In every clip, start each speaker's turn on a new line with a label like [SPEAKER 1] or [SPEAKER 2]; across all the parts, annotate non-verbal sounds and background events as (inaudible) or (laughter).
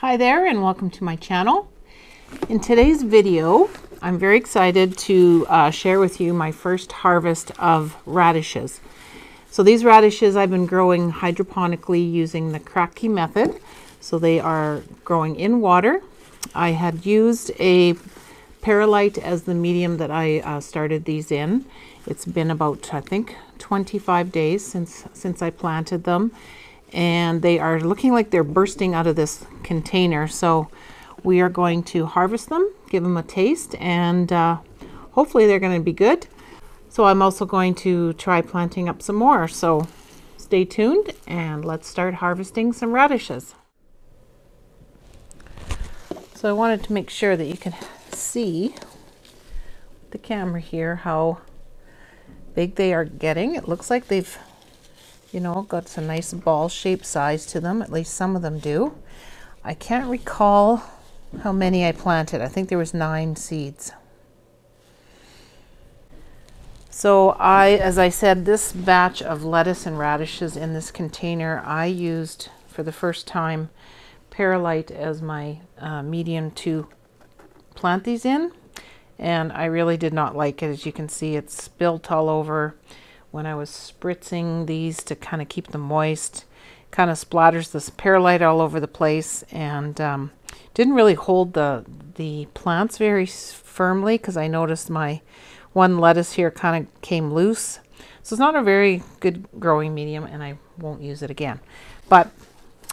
[SPEAKER 1] Hi there and welcome to my channel. In today's video, I'm very excited to uh, share with you my first harvest of radishes. So these radishes I've been growing hydroponically using the Kratky method. So they are growing in water. I had used a perlite as the medium that I uh, started these in. It's been about, I think, 25 days since, since I planted them. And they are looking like they're bursting out of this container. So we are going to harvest them, give them a taste, and uh, hopefully they're going to be good. So I'm also going to try planting up some more. So stay tuned and let's start harvesting some radishes. So I wanted to make sure that you can see the camera here how big they are getting. It looks like they've, you know, got some nice ball shaped size to them. At least some of them do. I can't recall how many I planted. I think there was nine seeds. So I, as I said, this batch of lettuce and radishes in this container, I used for the first time perlite as my uh, medium to plant these in and I really did not like it. As you can see, it's spilt all over when I was spritzing these to kind of keep them moist. Kind of splatters this perlite all over the place and um, didn't really hold the, the plants very firmly because I noticed my one lettuce here kind of came loose. So it's not a very good growing medium and I won't use it again. But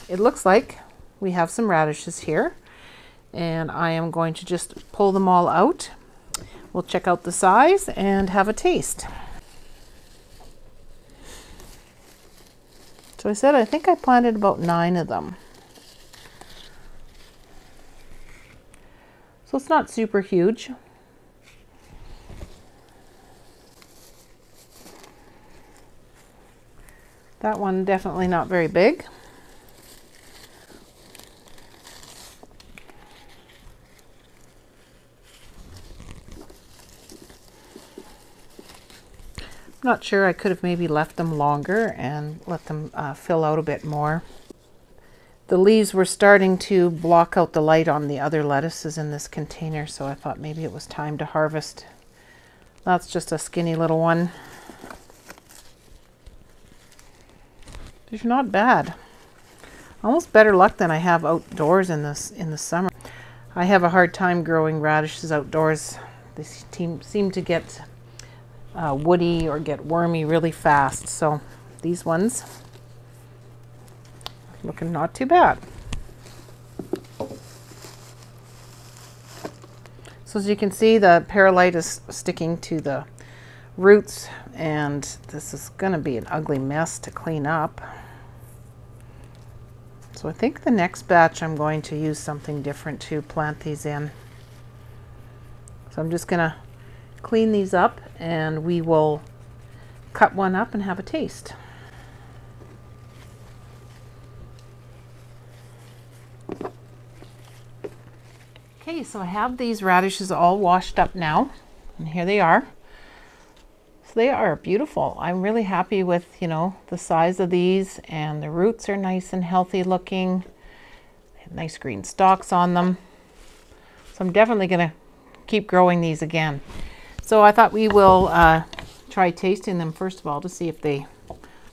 [SPEAKER 1] it looks like we have some radishes here and I am going to just pull them all out We'll check out the size and have a taste. I said I think I planted about nine of them. So it's not super huge. That one definitely not very big. Not sure, I could have maybe left them longer and let them uh, fill out a bit more. The leaves were starting to block out the light on the other lettuces in this container, so I thought maybe it was time to harvest. That's just a skinny little one. These are not bad. Almost better luck than I have outdoors in this in the summer. I have a hard time growing radishes outdoors. They seem, seem to get uh, woody or get wormy really fast. So these ones looking not too bad. So as you can see, the perlite is sticking to the roots and this is going to be an ugly mess to clean up. So I think the next batch I'm going to use something different to plant these in. So I'm just going to clean these up and we will cut one up and have a taste. Okay, so I have these radishes all washed up now, and here they are. So they are beautiful. I'm really happy with, you know, the size of these, and the roots are nice and healthy looking. Nice green stalks on them. So I'm definitely going to keep growing these again. So I thought we will uh, try tasting them first of all to see if they,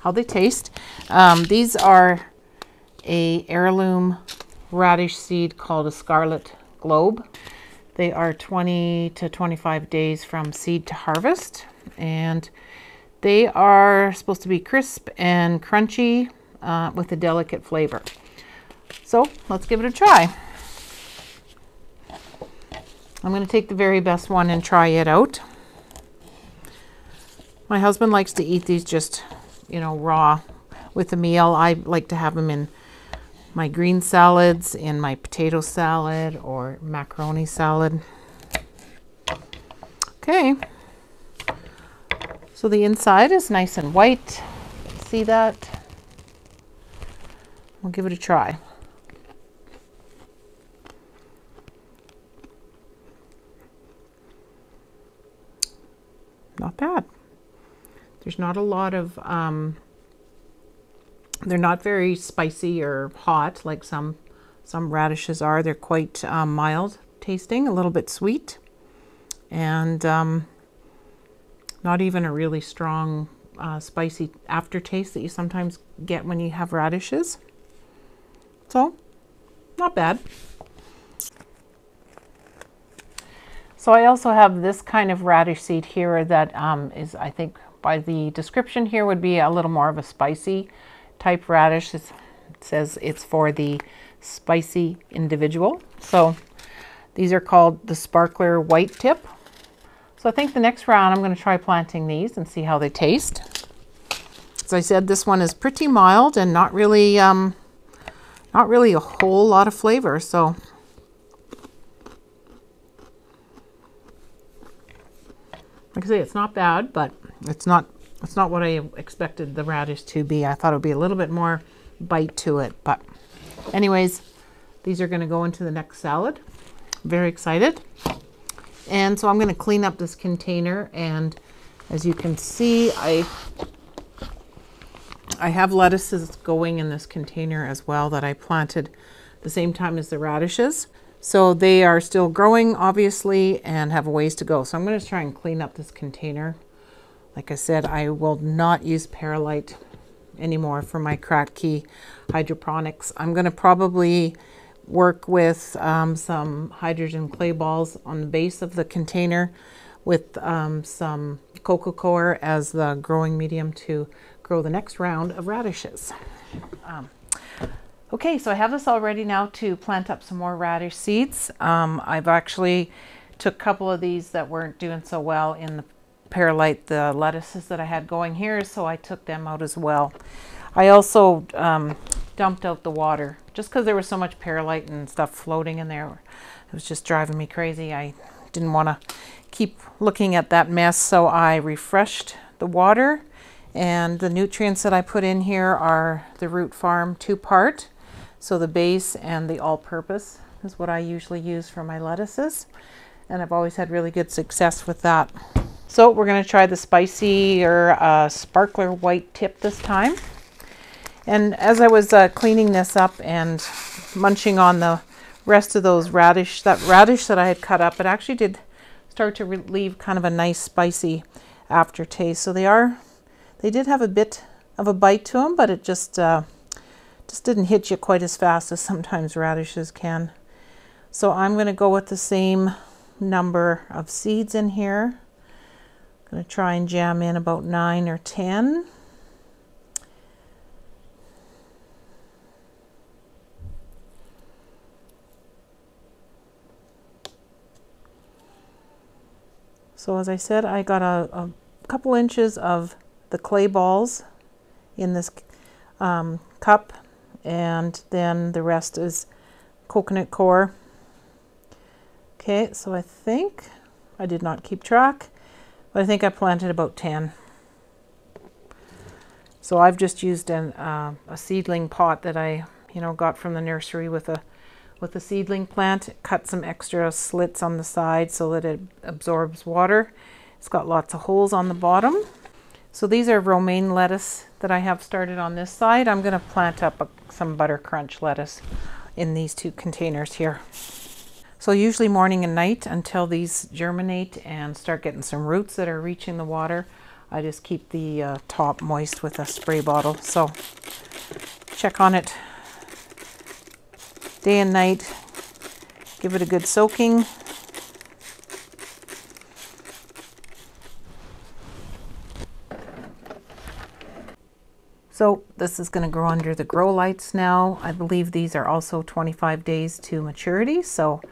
[SPEAKER 1] how they taste. Um, these are a heirloom radish seed called a scarlet globe. They are 20 to 25 days from seed to harvest and they are supposed to be crisp and crunchy uh, with a delicate flavor. So let's give it a try. I'm going to take the very best one and try it out. My husband likes to eat these just, you know, raw with a meal. I like to have them in my green salads, in my potato salad or macaroni salad. Okay. So the inside is nice and white. See that? We'll give it a try. not bad. There's not a lot of, um, they're not very spicy or hot like some some radishes are. They're quite um, mild tasting, a little bit sweet, and um, not even a really strong uh, spicy aftertaste that you sometimes get when you have radishes. So, not bad. So I also have this kind of radish seed here that um, is, I think, by the description here would be a little more of a spicy type radish. It's, it says it's for the spicy individual. So these are called the sparkler white tip. So I think the next round I'm going to try planting these and see how they taste. As I said, this one is pretty mild and not really, um, not really a whole lot of flavor. So like I say, it's not bad, but it's not it's not what I expected the radish to be. I thought it would be a little bit more bite to it. But anyways, these are going to go into the next salad. Very excited. And so I'm going to clean up this container. And as you can see, I I have lettuces going in this container as well that I planted the same time as the radishes. So they are still growing, obviously, and have a ways to go. So I'm going to try and clean up this container. Like I said, I will not use Perlite anymore for my Kratky hydroponics. I'm going to probably work with um, some Hydroton clay balls on the base of the container with um, some coco coir as the growing medium to grow the next round of radishes. Um, okay, so I have this all ready now to plant up some more radish seeds. Um, I've actually took a couple of these that weren't doing so well in the perlite, the lettuces that I had going here, so I took them out as well. I also um, dumped out the water just because there was so much perlite and stuff floating in there. It was just driving me crazy. I didn't want to keep looking at that mess, so I refreshed the water. And the nutrients that I put in here are the Root Farm two-part. So the base and the all-purpose is what I usually use for my lettuces. And I've always had really good success with that. So we're going to try the spicy or uh, sparkler white tip this time. And as I was uh, cleaning this up and munching on the rest of those radish, that radish that I had cut up, it actually did start to leave kind of a nice spicy aftertaste. So they are, they did have a bit of a bite to them, but it just, uh, just didn't hit you quite as fast as (laughs) sometimes radishes can. So I'm going to go with the same number of seeds in here. I'm going to try and jam in about nine or 10. So as I said, I got a, a couple inches of the clay balls in this um, cup and then the rest is coconut coir. Okay, so I think I did not keep track, but I think I planted about 10. So I've just used an, uh, a seedling pot that I, you know, got from the nursery with a with the seedling plant. Cut some extra slits on the side so that it absorbs water. It's got lots of holes on the bottom. So these are romaine lettuce that I have started on this side. I'm going to plant up a, some butter crunch lettuce in these two containers here. So usually morning and night until these germinate and start getting some roots that are reaching the water. I just keep the uh, top moist with a spray bottle. So check on it day and night. Give it a good soaking. So this is going to grow under the grow lights now. I believe these are also 25 days to maturity. So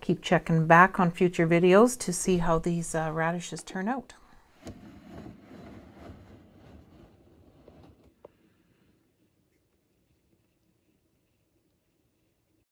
[SPEAKER 1] keep checking back on future videos to see how these uh, radishes turn out.